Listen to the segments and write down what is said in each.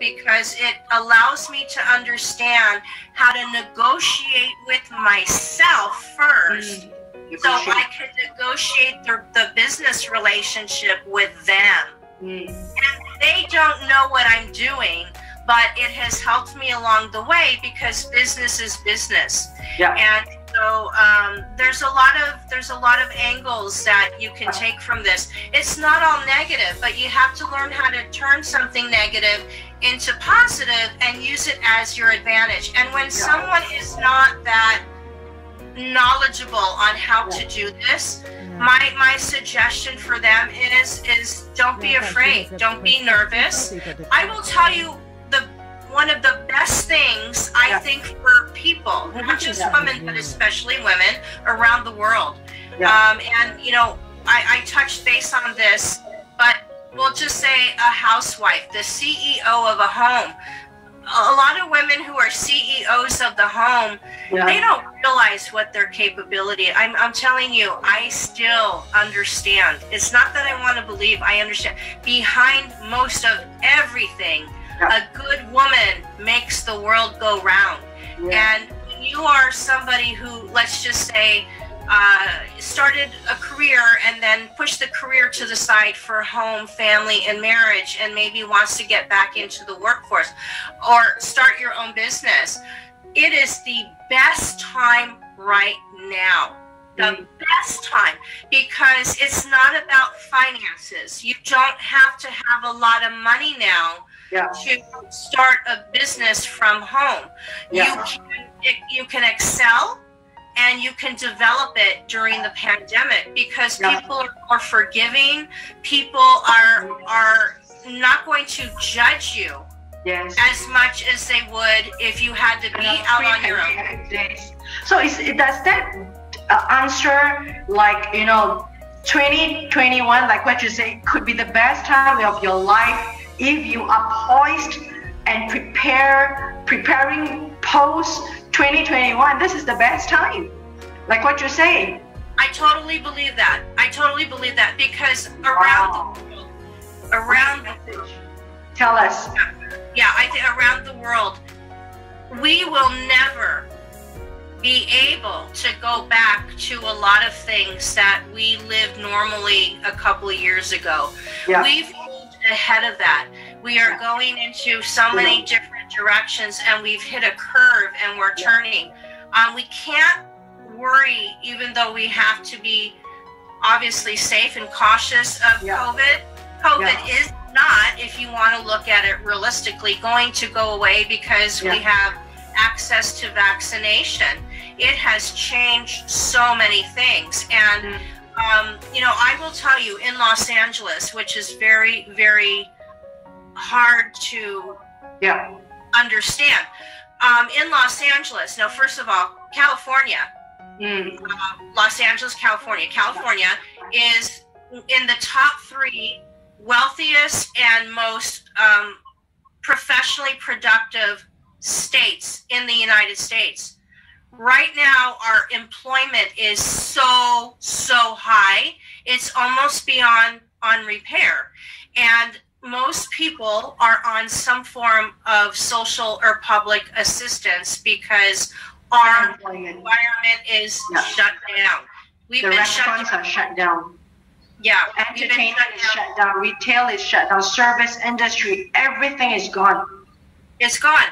because it allows me to understand how to negotiate with myself first. Mm. So I can negotiate the, the business relationship with them. Mm. And they don't know what I'm doing, but it has helped me along the way because business is business. Yeah. And so um, there's a lot of there's a lot of angles that you can take from this. It's not all negative, but you have to learn how to turn something negative into positive and use it as your advantage. And when someone is not that knowledgeable on how to do this, my my suggestion for them is is don't be afraid, don't be nervous. I will tell you the one of the best things I Yeah. think for people, not just women, but especially women around the world. Yeah. Um, and you know, I, I touched base on this, but we'll just say a housewife, the CEO of a home. A lot of women who are CEOs of the home Yeah. they don't realize what their capability I'm, I'm telling you i still understand it's not that i want to believe i understand behind most of everything Yeah. a good woman makes the world go round Yeah. and when you are somebody who let's just say uh, started a career and then pushed the career to the side for home, family, and marriage, and maybe wants to get back into the workforce or start your own business. It is the best time right now. The Mm. best time because it's not about finances. You don't have to have a lot of money now Yeah. to start a business from home. Yeah. You can it, you can excel and you can develop it during the pandemic because Yeah. people are more forgiving. People are are not going to judge you Yes. as much as they would if you had to be out on your own. Yes. So is, does that uh, answer like you know 2021 like what you say could be the best time of your life if you are poised and prepare preparing post 2021 this is the best time like what you say I totally believe that. I totally believe that because around Wow. the world, around the tell us yeah, I think around the world, we will never be able to go back to a lot of things that we lived normally a couple of years ago. yeah We've ahead of that. We are going into so many different directions and we've hit a curve and we're Yeah. turning. Um, we can't worry, even though we have to be obviously safe and cautious of Yeah. COVID. COVID Yeah. is not, if you want to look at it realistically, going to go away because we have access to vaccination. It has changed so many things. And Mm. Um, you know, I will tell you in Los Angeles, which is very, very hard to yeah understand. Um, in Los Angeles, now, first of all, California, mm. uh, Los Angeles, California. California is in the top three wealthiest and most um, professionally productive states in the United States. Right now, our employment is so, so high, it's almost beyond on repair. And most people are on some form of social or public assistance because our Unemployment. environment is Yeah. shut down. We've the been shut restaurants down. are shut down Yeah, entertainment shut is shut down retail is shut down service industry everything is gone It's gone.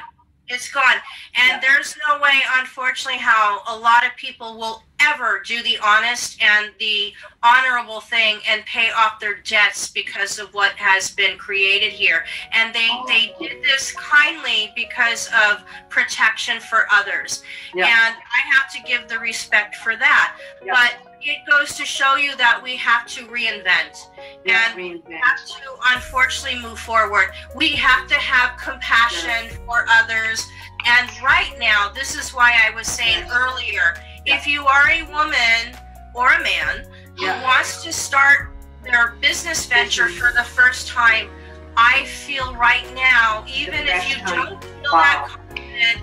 It's gone. And Yeah. there's no way, unfortunately, how a lot of people will ever do the honest and the honorable thing and pay off their debts because of what has been created here. And they, they did this kindly because of protection for others. Yeah. And I have to give the respect for that. Yeah. But it goes to show you that we have to reinvent. Yeah, And reinvent. have to unfortunately move forward. We have to have compassion for others. And right now, this is why I was saying earlier if you are a woman or a man who Yeah. wants to start their business venture for the first time, I feel right now, even if you don't feel Wow. that confident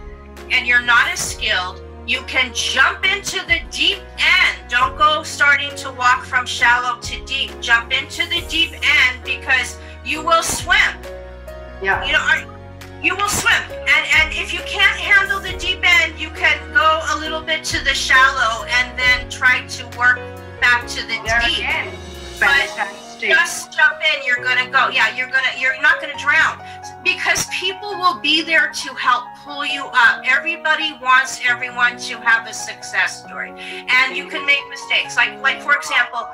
and you're not as skilled, you can jump into the deep end. Don't go starting to walk from shallow to deep. Jump into the deep end because you will swim. yeah You know, are, you will swim. And and if you can't handle the deep end, you can go a little bit to the shallow and then try to work back to the There deep. again, But just jump in you're gonna go. Yeah you're gonna you're not gonna drown. Because people will be there to help pull you up. Everybody wants everyone to have a success story. And you can make mistakes. Like like for example